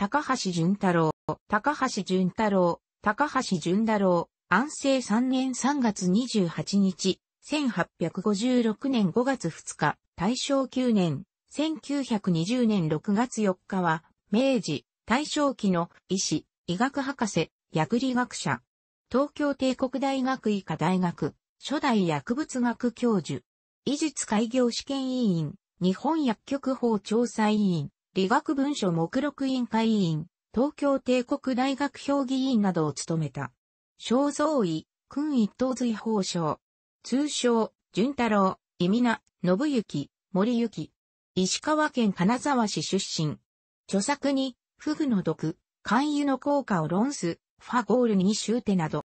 高橋淳太郎、高橋淳太郎、高橋淳太郎、安政3年3月28日、1856年5月2日、大正9年、1920年6月4日は、明治、大正期の医師、医学博士、薬理学者。東京帝国大学医科大学、初代薬物学教授。医術開業試験委員、日本薬局法調査委員、理学文書目録委員会委員、東京帝国大学評議員などを務めた。正蔵医、君一等随法省。通称、淳太郎、意味名、信行、森行。石川県金沢市出身。著作に、フグの毒、肝油の効果を論す、ファゴールに終手など。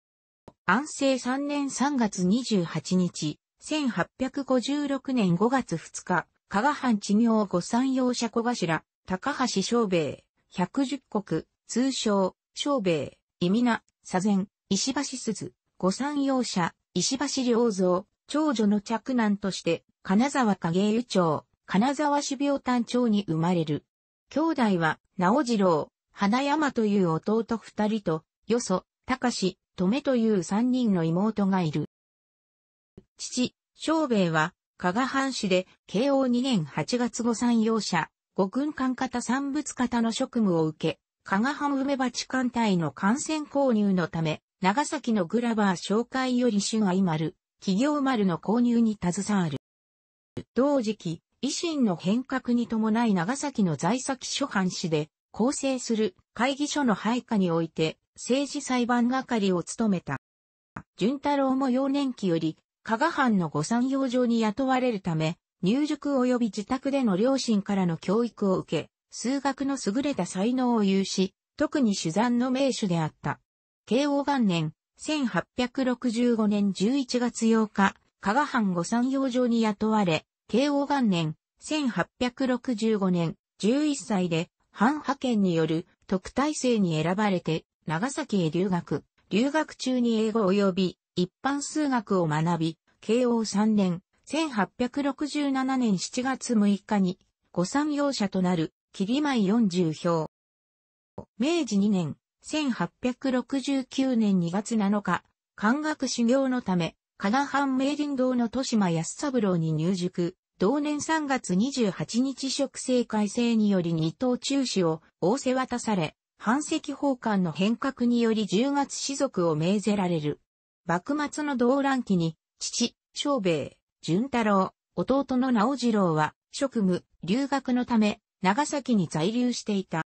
安政3年3月28日、1856年5月2日、加賀藩治業御三用社小頭、高橋昌兵衛、110国、通称、昌兵衛、意味名、左前、石橋鈴、御三用社、石橋良造、長女の着男として、金沢影湯町、金沢市病単町に生まれる。兄弟は、直次郎、花山という弟二人と、よそ、高志、留という三人の妹がいる。父、昌兵衛は、加賀藩士で、慶応2年8月御三用者、五軍艦型三物型の職務を受け、加賀藩梅鉢艦隊の艦船購入のため、長崎のグラバー紹介より春愛丸、企業丸の購入に携わる。同時期、維新の変革に伴い長崎の在崎諸藩士で構成する会議所の配下において政治裁判係を務めた。淳太郎も幼年期より加賀藩の御産養生に雇われるため入塾及び自宅での両親からの教育を受け、数学の優れた才能を有し、特に手山の名手であった。慶応元年、1865年11月8日、加賀藩御産養生に雇われ、慶応元年、1865年、11歳で、藩派遣による特待生に選ばれて、長崎へ留学。留学中に英語及び一般数学を学び、慶応3年、1867年7月6日に、御産用者となる、霧舞40票。明治2年、1869年2月7日、漢学修行のため、加賀藩明林堂の豊島安三郎に入塾。同年3月28日職制改正により二等中止を仰せ渡され、藩籍法官の変革により10月士族を命ぜられる。幕末の動乱期に、父、昌兵衛、淳太郎、弟の直次郎は、職務、留学のため、長崎に在留していた。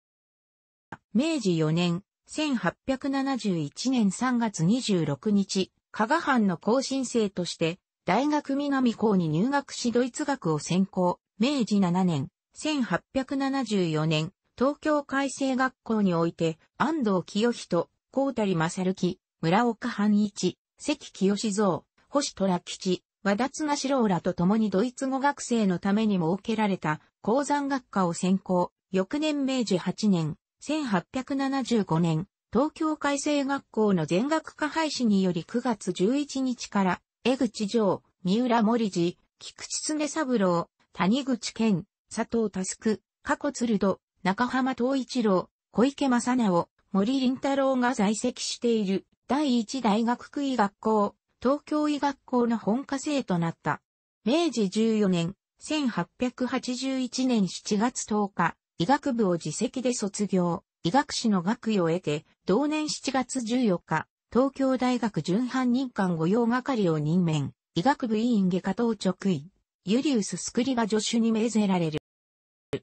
明治4年、1871年3月26日、加賀藩の後進生として、大学南校に入学しドイツ学を専攻、明治7年、1874年、東京改正学校において、安藤清人、高谷正幸、村岡半一、関清蔵、星虎吉、和田綱四郎らと共にドイツ語学生のために設けられた鉱山学科を専攻、翌年明治8年、1875年、東京改正学校の全学科廃止により9月11日から江口城、三浦森次、菊池常三郎、谷口健、佐藤佑、加古鶴戸、中浜東一郎、小池正直、森林太郎が在籍している第一大学区医学校、東京医学校の本科生となった。明治14年、1881年7月10日、医学部を自責で卒業、医学士の学位を得て、同年7月14日、東京大学準犯人官御用係を任免、医学部委員外科等直位、ユリウス・スクリバ助手に命ぜられる。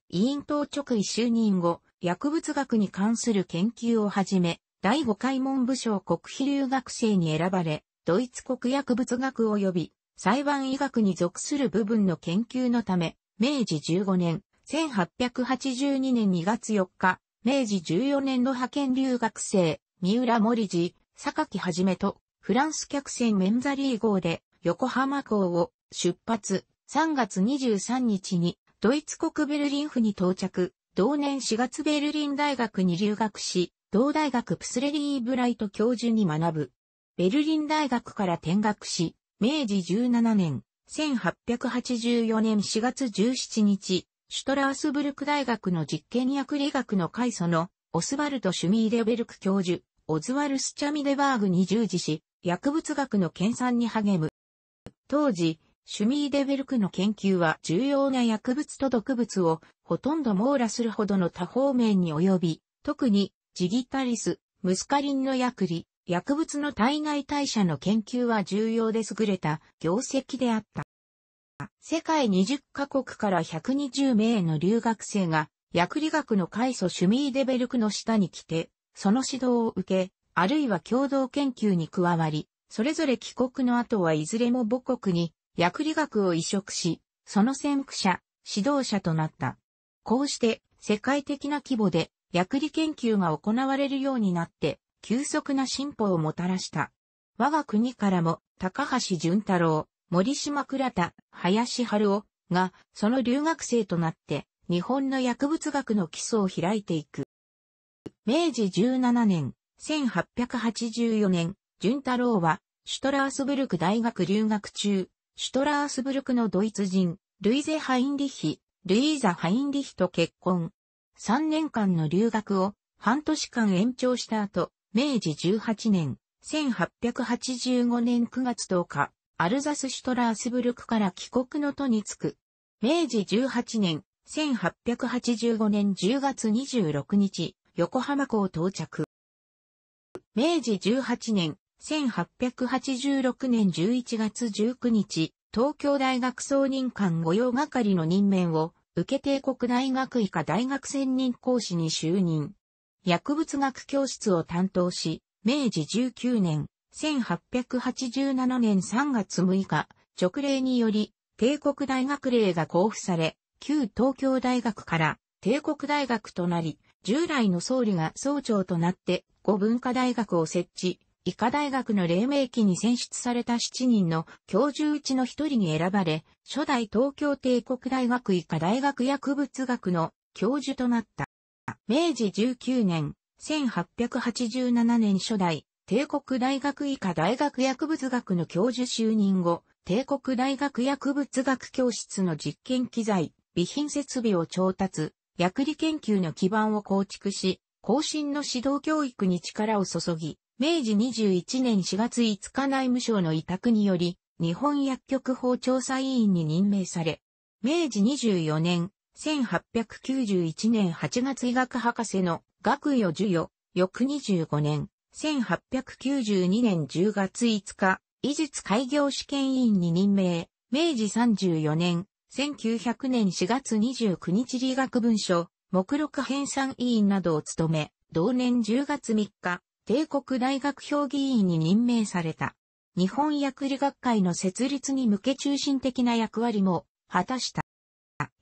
委員等直位就任後、薬物学に関する研究を始め、第五回文部省国費留学生に選ばれ、ドイツ国薬物学及び裁判医学に属する部分の研究のため、明治15年、1882年2月4日、明治14年の派遣留学生、三浦森次、榊はじめと、フランス客船メンザリー号で、横浜港を出発、3月23日に、ドイツ国ベルリン府に到着、同年4月ベルリン大学に留学し、同大学プスレリー・ブライト教授に学ぶ。ベルリン大学から転学し、明治17年、1884年4月17日、シュトラースブルク大学の実験薬理学の開祖のオスワルト・シュミーデベルク教授、オズワルス・チャミデバーグに従事し、薬物学の研鑽に励む。当時、シュミーデベルクの研究は重要な薬物と毒物をほとんど網羅するほどの多方面に及び、特にジギタリス、ムスカリンの薬理、薬物の体外代謝の研究は重要で優れた業績であった。世界20カ国から120名の留学生が薬理学の開祖シュミーデベルクの下に来て、その指導を受け、あるいは共同研究に加わり、それぞれ帰国の後はいずれも母国に薬理学を移植し、その先駆者、指導者となった。こうして世界的な規模で薬理研究が行われるようになって、急速な進歩をもたらした。我が国からも、高橋淳太郎、森島倉田、林春夫が、その留学生となって、日本の薬物学の基礎を開いていく。明治17年、1884年、淳太郎は、シュトラースブルク大学留学中、シュトラースブルクのドイツ人、ルイゼ・ハインリヒ、ルイーザ・ハインリヒと結婚。3年間の留学を半年間延長した後、明治18年、1885年9月10日、アルザス・シュトラースブルクから帰国の途に着く。明治18年、1885年10月26日、横浜港到着。明治18年、1886年11月19日、東京大学総任官御用係の任免を受け帝国大学医科大学専任講師に就任。薬物学教室を担当し、明治19年、1887年3月6日、直令により、帝国大学令が交付され、旧東京大学から帝国大学となり、従来の総理が総長となって五文化大学を設置、医科大学の黎明期に選出された7人の教授うちの一人に選ばれ、初代東京帝国大学医科大学薬物学の教授となった。明治19年、1887年初代、帝国大学医科大学薬物学の教授就任後、帝国大学薬物学教室の実験機材、備品設備を調達、薬理研究の基盤を構築し、更新の指導教育に力を注ぎ、明治21年4月5日内務省の委託により、日本薬局法調査委員に任命され、明治24年、1891年8月医学博士の学位を授与、翌25年、1892年10月5日、医術開業試験委員に任命、明治34年、1900年4月29日理学文書、目録編纂委員などを務め、同年10月3日、帝国大学評議員に任命された。日本薬理学会の設立に向け中心的な役割も果たした。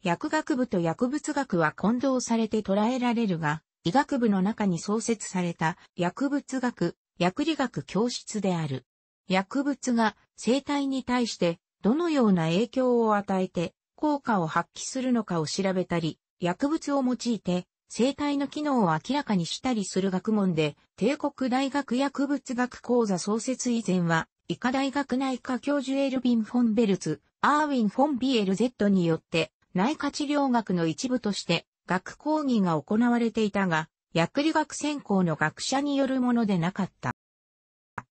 薬学部と薬物学は混同されて捉えられるが、医学部の中に創設された薬物学、薬理学教室である。薬物が生体に対してどのような影響を与えて効果を発揮するのかを調べたり、薬物を用いて生体の機能を明らかにしたりする学問で、帝国大学薬物学講座創設以前は、医科大学内科教授エルビン・フォン・ベルツ、アーウィン・フォン・ビエル・ゼットによって内科治療学の一部として学講義が行われていたが、薬理学専攻の学者によるものでなかった。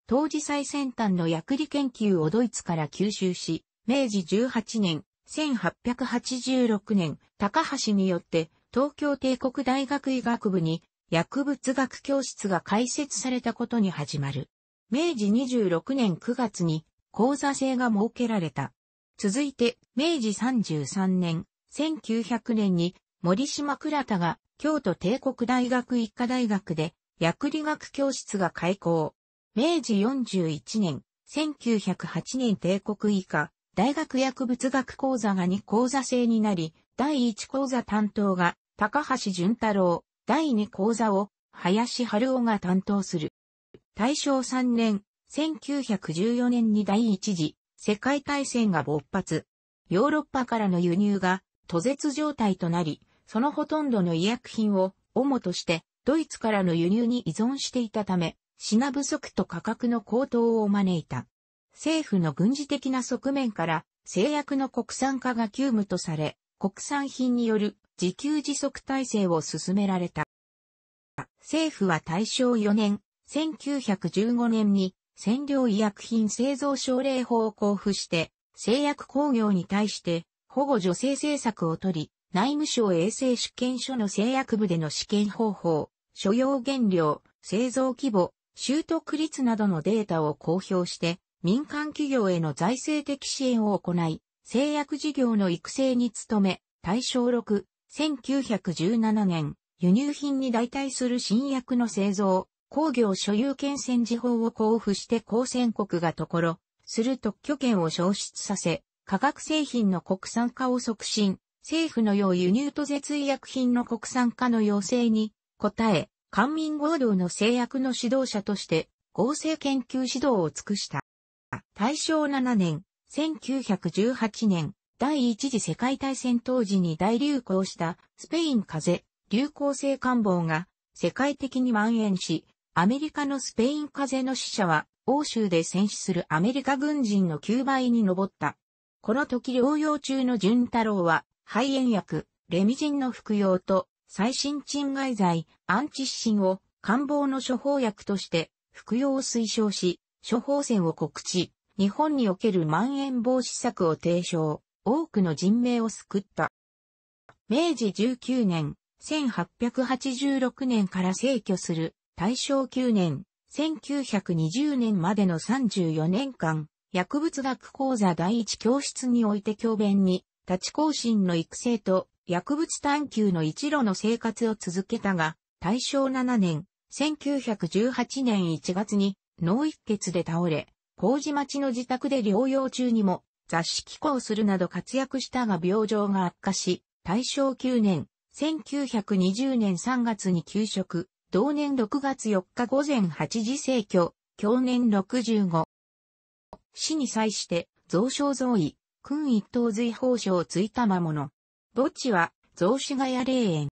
当時最先端の薬理研究をドイツから吸収し、明治18年、1886年、高橋によって東京帝国大学医学部に薬物学教室が開設されたことに始まる。明治26年9月に講座制が設けられた。続いて、明治33年、1900年に森島倉田が京都帝国大学医科大学で薬理学教室が開校。明治41年、1908年帝国医科大学薬物学講座が2講座制になり、第1講座担当が高橋淳太郎、第2講座を林春夫が担当する。大正3年、1914年に第一次世界大戦が勃発。ヨーロッパからの輸入が途絶状態となり、そのほとんどの医薬品を主としてドイツからの輸入に依存していたため、品不足と価格の高騰を招いた。政府の軍事的な側面から製薬の国産化が急務とされ、国産品による自給自足体制を進められた。政府は大正4年、1915年に占領医薬品製造奨励法を交付して、製薬工業に対して保護助成政策を取り、内務省衛生試験所の製薬部での試験方法、所要原料、製造規模、習得率などのデータを公表して、民間企業への財政的支援を行い、製薬事業の育成に努め、大正6、1917年、輸入品に代替する新薬の製造、工業所有権戦時法を交付して公選国がところ、する特許権を消失させ、化学製品の国産化を促進、政府の要輸入途絶医薬品の国産化の要請に応え、官民合同の製薬の指導者として合成研究指導を尽くした。大正7年、1918年、第一次世界大戦当時に大流行したスペイン風邪、流行性感冒が世界的に蔓延し、アメリカのスペイン風邪の死者は欧州で戦死するアメリカ軍人の9倍に上った。この時療養中の潤太郎は肺炎薬、レミジンの服用と、最新鎮害剤、アンチシシンを感冒の処方薬として服用を推奨し、処方箋を告知、日本における蔓延防止策を提唱、多くの人命を救った。明治19年、1886年から逝去する。大正9年、1920年までの34年間、薬物学講座第一教室において教鞭に立ち更新の育成と薬物探求の一路の生活を続けたが、大正7年、1918年1月に脳一血で倒れ、麹町の自宅で療養中にも雑誌寄稿するなど活躍したが病状が悪化し、大正9年、1920年3月に休職、同年6月4日午前8時逝去、去年65。死に際して、増床増位、君一等随法書をついた魔物。墓地は、増子ヶ谷霊園。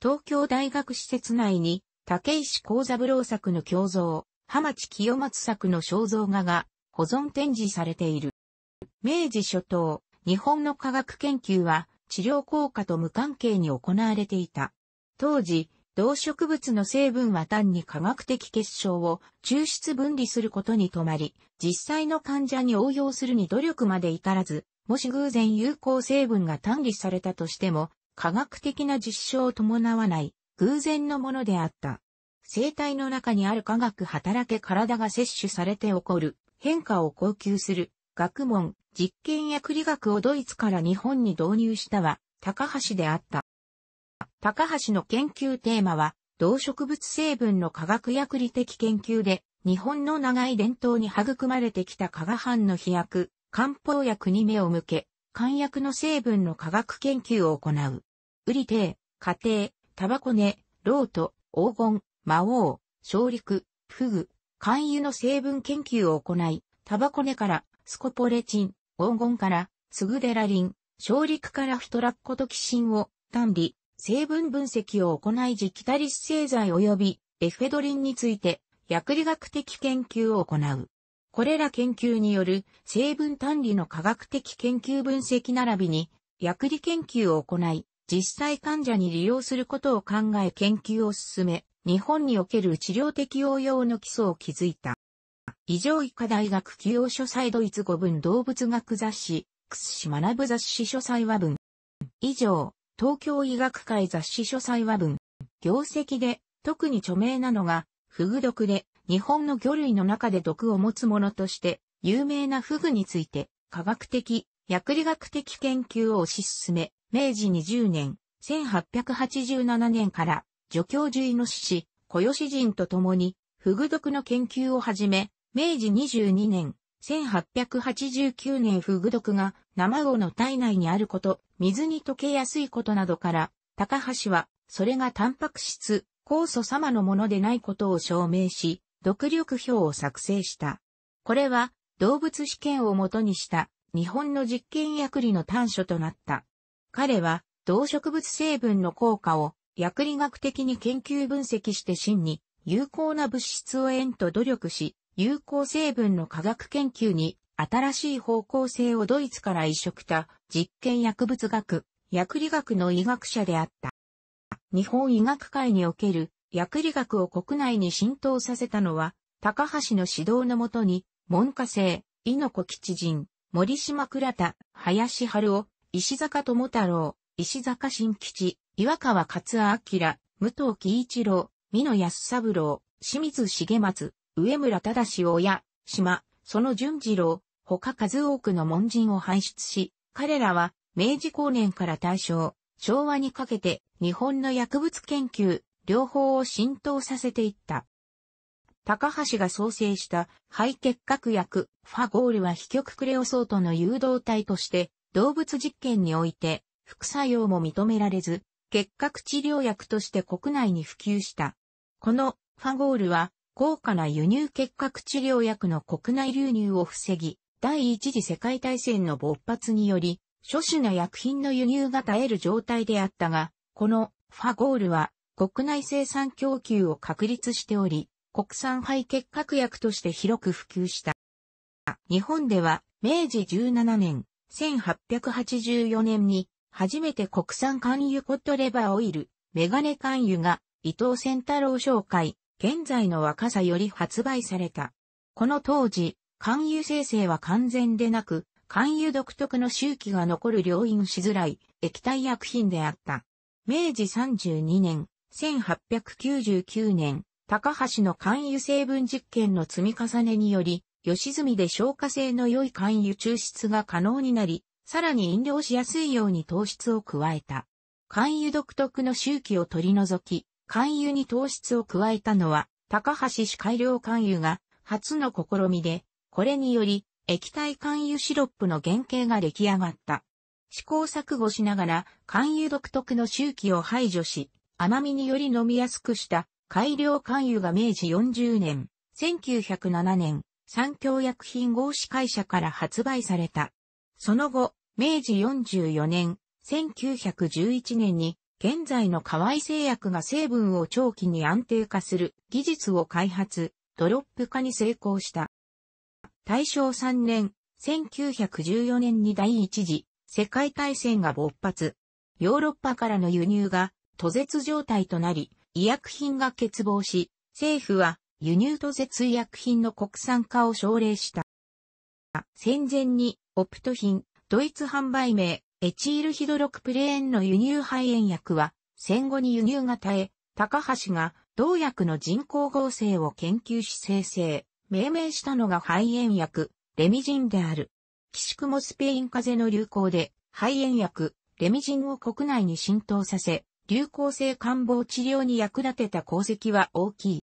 東京大学施設内に、竹石幸三郎作の胸像、浜地清松作の肖像画が保存展示されている。明治初頭、日本の科学研究は治療効果と無関係に行われていた。当時、動植物の成分は単に科学的結晶を抽出分離することに止まり、実際の患者に応用するに努力まで至らず、もし偶然有効成分が単離されたとしても、科学的な実証を伴わない偶然のものであった。生体の中にある科学働け体が摂取されて起こる変化を高級する学問、実験薬理学をドイツから日本に導入したは高橋であった。高橋の研究テーマは、動植物成分の化学薬理的研究で、日本の長い伝統に育まれてきた化学反の飛薬、漢方薬に目を向け、漢薬の成分の化学研究を行う。ウリテ、家庭、タバコネ、ロート、黄金、魔王、小陸、フグ、漢油の成分研究を行い、タバコネからスコポレチン、黄金からスグデラリン、小陸からフトラッコトキシンを単理、成分分析を行いジキタリス製剤及びエフェドリンについて薬理学的研究を行う。これら研究による成分単理の科学的研究分析並びに薬理研究を行い、実際患者に利用することを考え研究を進め、日本における治療的応用の基礎を築いた。異常医科大学起用書斎ドイツ語文動物学雑誌、クスシ学ぶ雑誌書斎和文。以上。東京医学会雑誌書斎話文。業績で特に著名なのが、フグ毒で日本の魚類の中で毒を持つものとして有名なフグについて科学的、薬理学的研究を推し進め、明治20年、1887年から助教授医の志士、小吉人と共にフグ毒の研究を始め、明治22年、1889年フグ毒が生魚の体内にあること、水に溶けやすいことなどから、高橋は、それがタンパク質、酵素様のものでないことを証明し、毒力表を作成した。これは、動物試験をもとにした日本の実験薬理の短所となった。彼は、動植物成分の効果を薬理学的に研究分析して真に有効な物質を得んと努力し、有効成分の科学研究に新しい方向性をドイツから移植した実験薬物学、薬理学の医学者であった。日本医学会における薬理学を国内に浸透させたのは、高橋の指導のもとに、門下生、猪子吉人、森島倉田、林春夫、石坂智太郎、石坂新吉、岩川勝明、武藤喜一郎、美野安三郎、清水重松、上村忠親、島、その淳次郎、他数多くの門人を輩出し、彼らは明治後年から大正、昭和にかけて日本の薬物研究、両方を浸透させていった。高橋が創生した肺結核薬、ファゴールは非極クレオソートの誘導体として動物実験において副作用も認められず、結核治療薬として国内に普及した。このファゴールは高価な輸入結核治療薬の国内流入を防ぎ、第一次世界大戦の勃発により、諸種な薬品の輸入が絶える状態であったが、このファゴールは国内生産供給を確立しており、国産肺結核薬として広く普及した。日本では明治17年、1884年に初めて国産肝油コットレバーオイル、メガネ肝油が伊藤仙太郎紹介、現在の若さより発売された。この当時、肝油生成は完全でなく、肝油独特の周期が残る両飲しづらい液体薬品であった。明治32年、1899年、高橋の肝油成分実験の積み重ねにより、吉住で消化性の良い肝油抽出が可能になり、さらに飲料しやすいように糖質を加えた。肝油独特の周期を取り除き、肝油に糖質を加えたのは、高橋市改良肝油が初の試みで、これにより液体肝油シロップの原型が出来上がった。試行錯誤しながら肝油独特の周期を排除し、甘みにより飲みやすくした改良肝油が明治40年、1907年、産教薬品合資会社から発売された。その後、明治44年、1911年に、現在の河合製薬が成分を長期に安定化する技術を開発、ドロップ化に成功した。大正3年、1914年に第一次世界大戦が勃発。ヨーロッパからの輸入が途絶状態となり、医薬品が欠乏し、政府は輸入途絶医薬品の国産化を奨励した。戦前にオプト品、ドイツ販売名、エチールヒドロクプレーンの輸入肺炎薬は、戦後に輸入が絶え、高橋が同薬の人工合成を研究し生成。命名したのが肺炎薬、レミジンである。岸くもスペイン風邪の流行で、肺炎薬、レミジンを国内に浸透させ、流行性感冒治療に役立てた功績は大きい。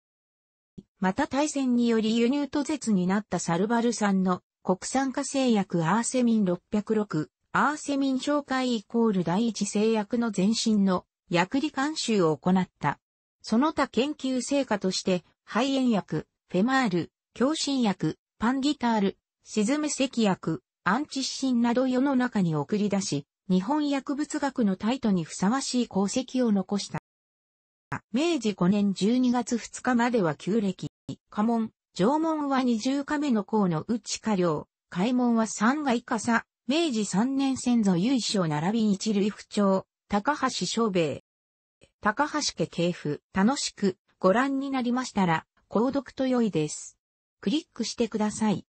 また大戦により輸入途絶になったサルバル産の国産化製薬アーセミン606、アーセミン紹介イコール第一製薬の前身の薬理監修を行った。その他研究成果として、肺炎薬、フェマール、強心薬、パンギタール、シズメ石薬、アンチシンなど世の中に送り出し、日本薬物学のタイトにふさわしい功績を残した。明治5年12月2日までは旧暦、家門、縄文は二重亀の項の内下領、開門は三階下差、明治3年先祖由緒並び一類不調、高橋昌兵衛。高橋家系譜、楽しくご覧になりましたら、購読と良いです。クリックしてください。